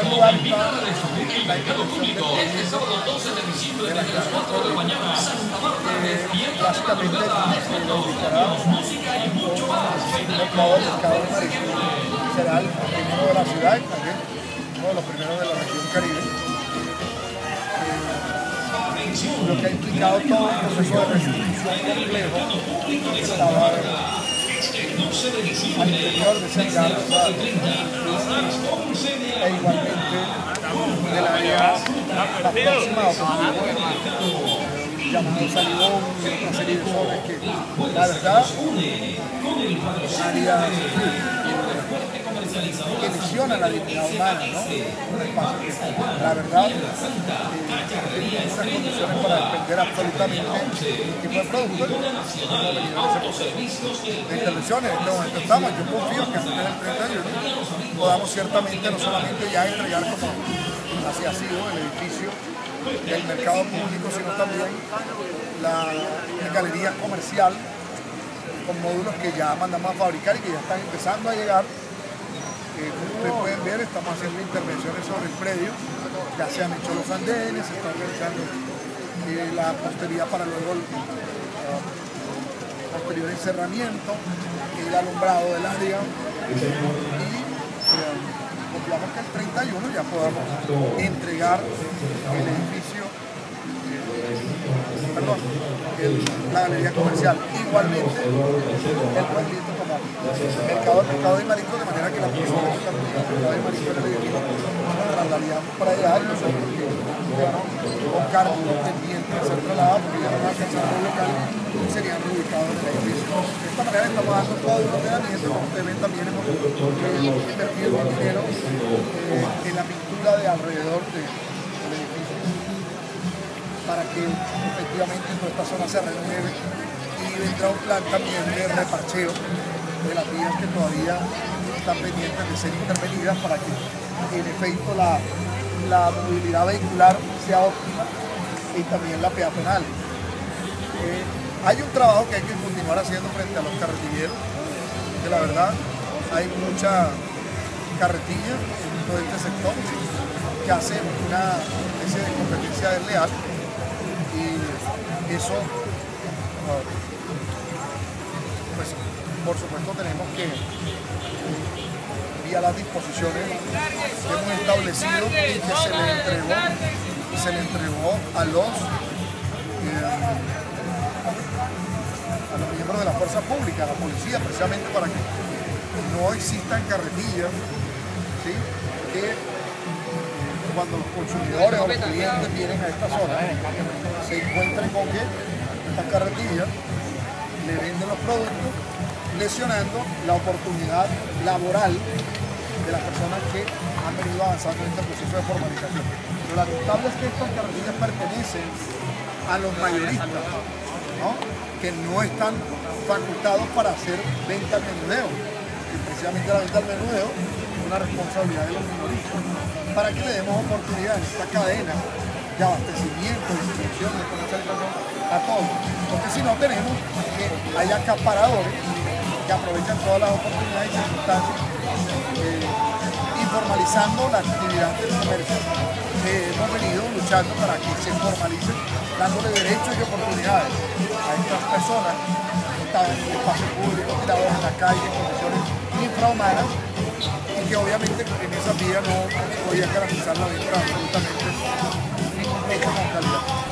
tercer lugar está la intervención de de la que básicamente se dedicará un mercado del mercado marítimo. Será el primero de la ciudad y también uno de los primeros de la región Caribe. Eh, lo que ha implicado todo un proceso de restitución complejo al interior de ese lugar e igualmente del área más próxima llamado Salibón y una serie de que la verdad que lesiona la dignidad humana, ¿no? Que la verdad eh, muchas condiciones para depender absolutamente y fue de de. En este momento estamos, yo confío que antes del 31 podamos ciertamente no solamente ya entregar como así ha sido el edificio del mercado público, sino también la, galería comercial con módulos que ya mandamos a fabricar y que ya están empezando a llegar. Eh, estamos haciendo intervenciones sobre el predio, ya se han hecho los andenes, se está realizando eh, la posteridad para luego el uh, posterior encerramiento, el alumbrado del área y eh, confiamos que el 31 ya podamos entregar el edificio, eh, perdón, el, la galería comercial. Igualmente, el pueblito como mercado, mercado de marisco, de manera que la persona está el mercado de nos trasladaríamos para allá y nosotros que, con cargo pendiente de ser trasladados, porque ya no va a alcanzar el local, serían reubicados en el edificio. De esta manera estamos dando todo el ordenamiento, como ustedes ven también hemos invertido el dinero en la pintura de alrededor de, del edificio para que efectivamente esta zona se renueve y vendrá un plan también de reparcheo de las vías que todavía están pendientes de ser intervenidas para que en efecto la, la movilidad vehicular sea óptima y también la peatonal. Eh, hay un trabajo que hay que continuar haciendo frente a los carretilleros, que la verdad hay mucha carretilla en todo este sector que hace una especie de competencia desleal y eso pues por supuesto tenemos que vía las disposiciones que hemos establecido y que se le entregó se le entregó a los eh, a los miembros de la fuerza pública, a la policía, precisamente para que no existan carretillas ¿sí? que cuando los consumidores o los clientes vienen a esta zona se encuentren con que estas carretillas le venden los productos lesionando la oportunidad laboral de las personas que han venido avanzando en este proceso de formalización. Lo lamentable es que estas carretillas pertenecen a los mayoristas, ¿no? que no están facultados para hacer venta al menudeo. Y precisamente la venta al menudeo es una responsabilidad de los minoristas. Para que le demos oportunidad en esta cadena de abastecimiento, distribución, de comercialización a todos. Porque si no tenemos que hay acaparadores que aprovechan todas las oportunidades y circunstancias, eh, informalizando la actividad del comercio. Eh, hemos venido luchando para que se formalice, dándole derechos y oportunidades a estas personas que están en el espacio público, tirados en la calle, en condiciones infrahumanas, y que obviamente en esa vía no podían garantizar la venta absolutamente ningún con calidad.